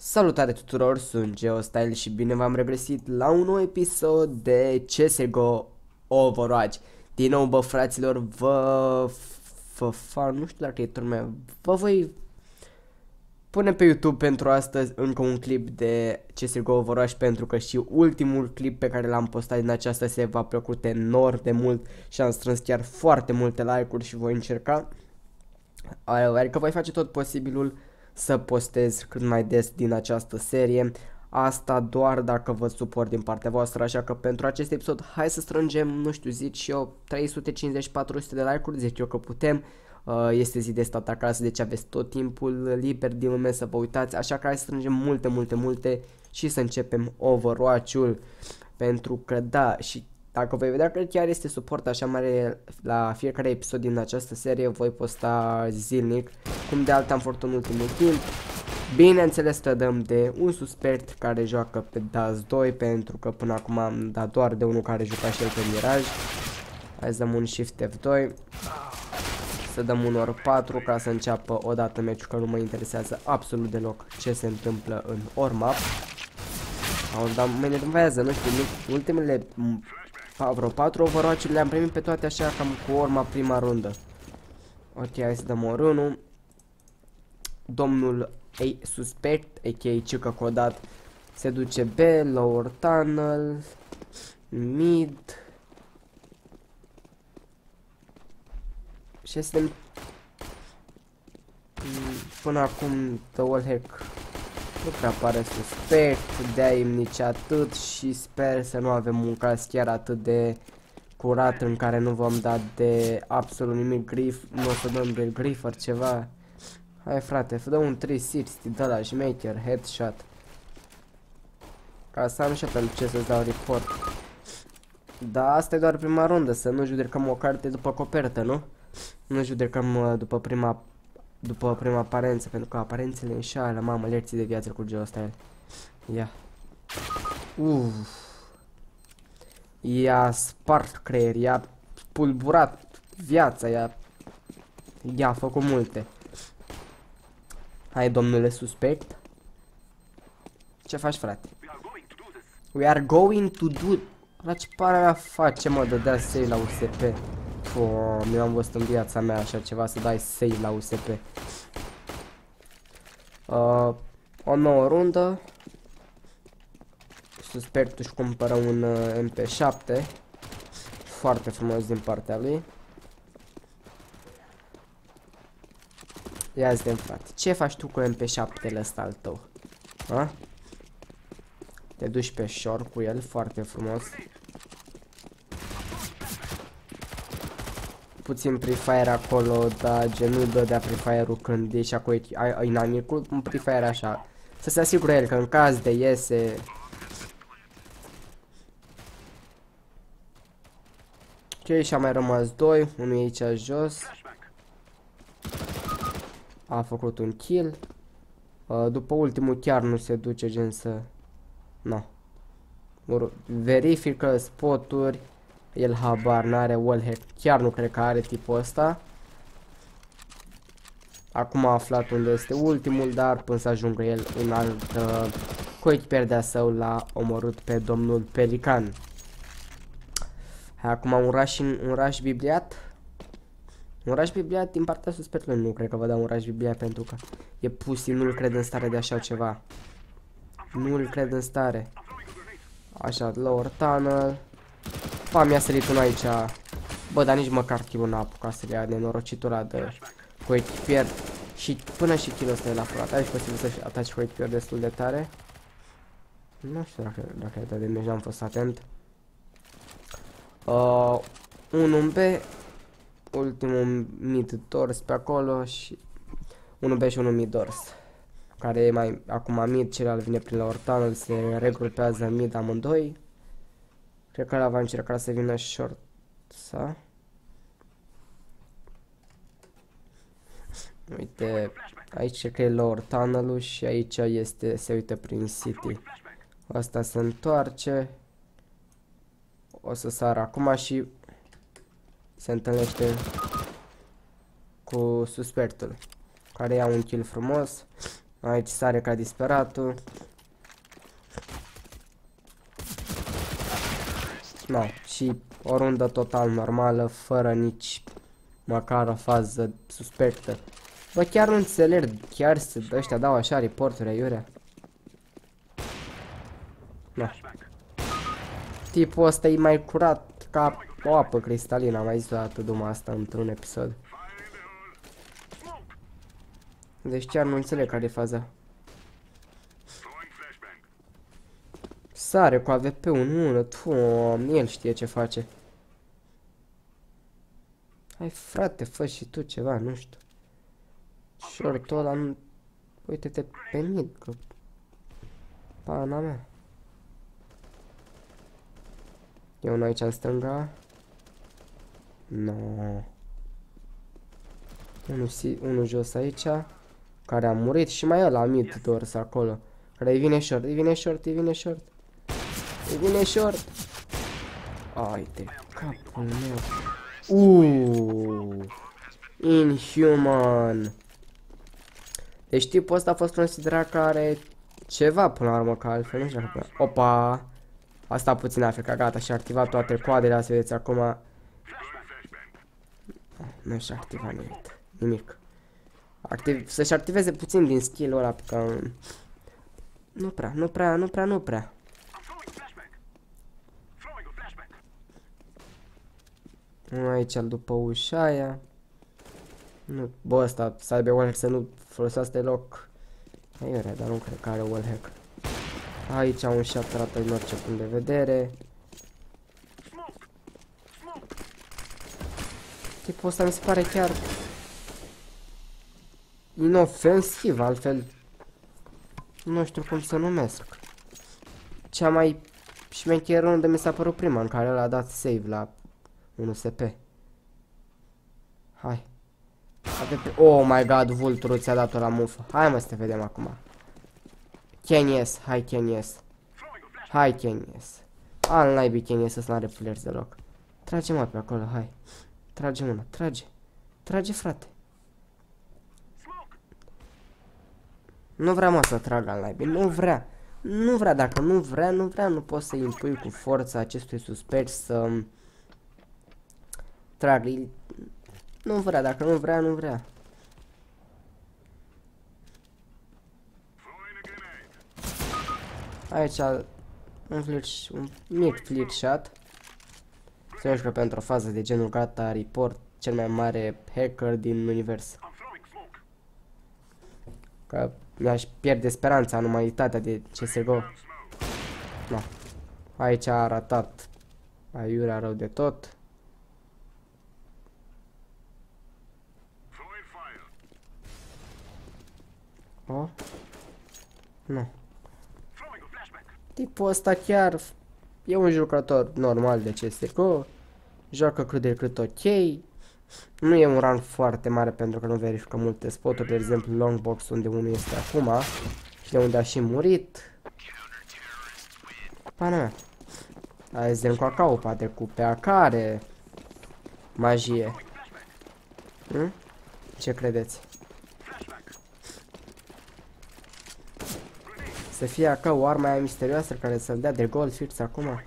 Salutare tuturor, sunt GeoStyle și bine v-am regăsit la un nou episod de CSGO Overwatch. Din nou, bă, fraților, vă... vă fac, nu știu dacă e turmea, vă voi pune pe YouTube pentru astăzi încă un clip de CSGO Overwatch pentru că și ultimul clip pe care l-am postat din această se v-a plăcut enorm de mult și am strâns chiar foarte multe like-uri și voi încerca Adică voi face tot posibilul să postez cât mai des din această serie. Asta doar dacă vă suport din partea voastră, așa că pentru acest episod hai să strângem, nu știu, zic și eu 350-400 de like-uri, zic eu că putem. Uh, este zi de stat acasă, deci aveți tot timpul liber din lume să vă uitați, așa că hai să strângem multe, multe, multe și să începem Overwatch-ul. Pentru că da, și dacă voi vedea că chiar este suport așa mare la fiecare episod din această serie, voi posta zilnic, cum de alt am făcut în ultimul timp. Bineînțeles dăm de un suspect care joacă pe DAS 2, pentru că până acum am dat doar de unul care juca și el pe Mirage. Hai să dăm un Shift F2. Să dăm un OR 4 ca să înceapă odată meciul, că nu mă interesează absolut deloc ce se întâmplă în ORMAP. Au, dar mă enervează, nu știu, ultimele vreo 4 overwatch le-am primit pe toate așa cam cu urma prima rundă. Ok, hai să dăm ori 1. Domnul A suspect, a.k.a. Ciucă Codat, se duce B, lower tunnel, mid. Și este până acum the wall hack nu prea pare suspect, de nici atât și sper să nu avem un caz chiar atât de curat în care nu vom da de absolut nimic grif, nu o să dăm de griffer ceva. Hai frate, să dăm un 360 de la maker headshot. Ca să am și pentru ce să-ți dau report. Da, asta e doar prima rundă, să nu judecăm o carte după copertă, nu? Nu judecăm uh, după prima după prima aparență, pentru că aparențele înșală, mamă, lecții de viață cu Geostyle. Ia. Uff. I-a spart creier, i-a pulburat viața, i-a... I-a făcut multe. Hai, domnule suspect. Ce faci, frate? We are going to do... La ce pare mea face, mă, dădea save la USP? Nu am văzut în viața mea așa ceva, să dai save la USP. Uh, o nouă rundă. Suspectul își cumpără un uh, MP7. Foarte frumos din partea lui. Ia zi frate, ce faci tu cu MP7-le ăsta al tău? Ha? Te duci pe shore cu el, foarte frumos. Puțin Free Fire acolo, dar gen nu dădea Free Fire-ul când ieși acolo inamicul, un Free Fire așa. Să se asigure el că în caz de iese... Ok, și a mai rămas doi, unul e aici jos. A făcut un kill. Uh, după ultimul chiar nu se duce gen să... No. Verifică spoturi. El habar n-are wallhack. Chiar nu cred că are tipul ăsta. Acum a aflat unde este ultimul, dar până să ajungă el un alt uh, coechipier de-a său l-a omorât pe domnul Pelican. Hai, acum un rush, un rush bibliat. Un rush bibliat din partea suspectului. Nu cred că vă dau un rush bibliat pentru că e pusi, nu-l cred în stare de așa ceva. Nu-l cred în stare. Așa, lower tunnel. Pa, mi-a sărit unul aici. Bă, dar nici măcar kill n-a apucat să le ia nenorocitul de cu echipier. Și până și kill ăsta e la furat. Aici posibil să ataci cu echipier destul de tare. Nu știu dacă, dacă ai dat damage, n-am fost atent. Uh, un B. Ultimul mid dors pe acolo și... un B și unul mid dors. Care e mai acum mid, celălalt vine prin la ortanul, se regrupează mid amândoi. Cred că ăla va încerca să vină short. Sa? Uite, aici cred că e lower tunnel și aici este, se uită prin city. Asta se întoarce. O să sară acum și se întâlnește cu suspectul care ia un kill frumos. Aici sare ca disperatul. No, și o rundă total normală, fără nici măcar o fază suspectă. Bă, chiar nu înțeleg, chiar să ăștia dau așa reporturi aiurea. No. Tipul ăsta e mai curat ca o apă cristalină, am mai zis o dată duma asta într-un episod. Deci chiar nu înțeleg care e faza. Sare cu AVP-ul în mână, doamne, el știe ce face. Hai frate, fă și tu ceva, nu știu. Shortul ăla nu... Uite-te pe mid, că... Pana mea. E unul aici în stânga. No. Unul, si, unul jos aici. Care a murit și mai e la mid dors acolo. Care îi vine short, îi vine short, îi vine short. Îi vine short. Ai de capul meu. Uuuu. Inhuman. Deci tipul ăsta a fost considerat că are ceva până la urmă, că altfel nu știu dacă... Opa! Asta puțin Africa, gata, și-a activat toate coadele, azi vedeți acum... Nu și-a activat nimic. Nimic. Activ... Să-și activeze puțin din skill-ul ăla, că... Nu prea, nu prea, nu prea, nu prea. Aici după ușa aia. Nu, bă, ăsta, să aibă wallhack să nu folosească deloc. Aiurea, dar nu cred că are wallhack. Aici un shot arată din orice punct de vedere. Tipul ăsta mi se pare chiar inofensiv, altfel nu știu cum să numesc. Cea mai șmecheră unde mi s-a părut prima în care l-a dat save la 1SP. Hai. Pe... Oh my god, vulturul ți-a dat-o la mufă. Hai mă să te vedem acum. Ken yes, hai Ken yes. Hai Ken yes. Al naibii Ken yes să n-are flares deloc. Trage mă pe acolo, hai. Trage mâna, trage. Trage frate. Nu vrea mă să trag al naibii, nu vrea. Nu vrea, dacă nu vrea, nu vrea, nu poți să impui cu forța acestui suspect să trag. Nu vrea, dacă nu vrea, nu vrea. Aici un, flirt, un mic flirt shot. Se mișcă pentru o fază de genul gata report cel mai mare hacker din univers. Că mi-aș pierde speranța în umanitatea de CSGO. No. Aici a arătat aiurea rău de tot. Oh. Nu. Tipul ăsta chiar e un jucător normal de CSGO. Joacă cât de cât ok. Nu e un rang foarte mare pentru că nu verifică multe spoturi, de exemplu Longbox unde unul este acum și de unde a și murit. Pana mea. Azi cu acau, poate cu pe acare. Magie. Hm? Ce credeți? Să fie ca o armă aia misterioasă care să-l dea de gol fix acum.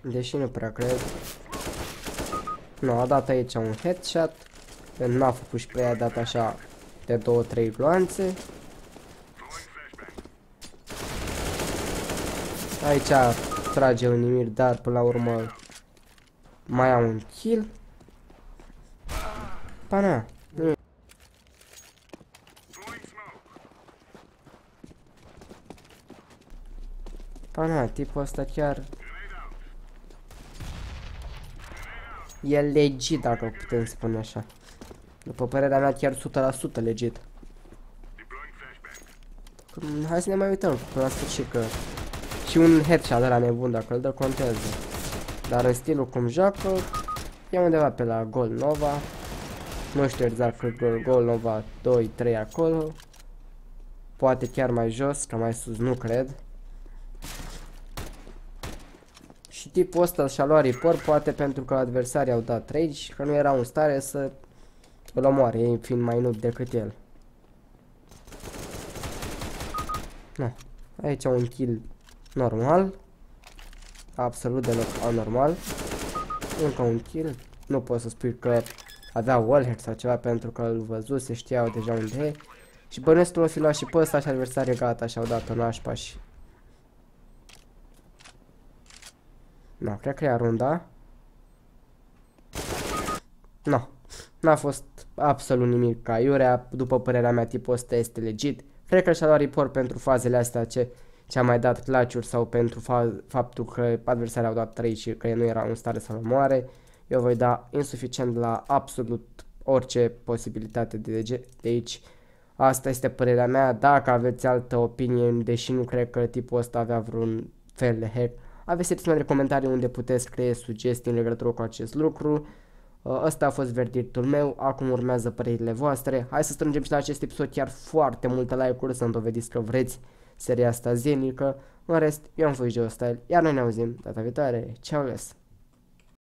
Deși nu prea cred. Nu, a dat aici un headshot. N-a făcut și pe ea, a dat așa de 2-3 gloanțe. Aici trage un nimir, dar până la urmă mai am un kill. Pana, nu Pana, tipul ăsta chiar... E legit, dacă putem spune așa. După părerea mea, chiar 100% legit. Hai să ne mai uităm până la sfârșit că... Și un headshot de la nebun, dacă îl dă, contează. Dar în stilul cum joacă, e undeva pe la gol Nova. Nu știu exact cât gol, gol Nova 2-3 acolo. Poate chiar mai jos, că mai sus nu cred. Și tipul ăsta și-a luat report, poate pentru că adversarii au dat rage și că nu erau în stare să îl omoare, ei fiind mai noob decât el. Na, aici un kill normal. Absolut deloc anormal. Încă un kill. Nu pot să spui că avea wallhead sau ceva pentru că îl văzuse, știau deja unde e. Și bănuiesc o fi luat și pe ăsta și adversarii gata și-au dat-o nașpa și... Nu, cred că e runda. Nu, n-a fost absolut nimic ca Iurea, după părerea mea tipul ăsta este legit. Cred că și-a luat report pentru fazele astea ce ce-a mai dat clutch sau pentru fa faptul că adversarii au dat 3 și că nu era în stare să-l moare. Eu voi da insuficient la absolut orice posibilitate de, de aici. Asta este părerea mea. Dacă aveți altă opinie, deși nu cred că tipul ăsta avea vreun fel de hack, aveți în comentarii unde puteți crea sugestii în legătură cu acest lucru. Uh, ăsta a fost verdictul meu, acum urmează părerile voastre. Hai să strângem și la acest episod chiar foarte multe like-uri să-mi dovediți că vreți seria asta zilnică. În rest, eu am fost Geostyle, iar noi ne auzim data viitoare. Ciao, les!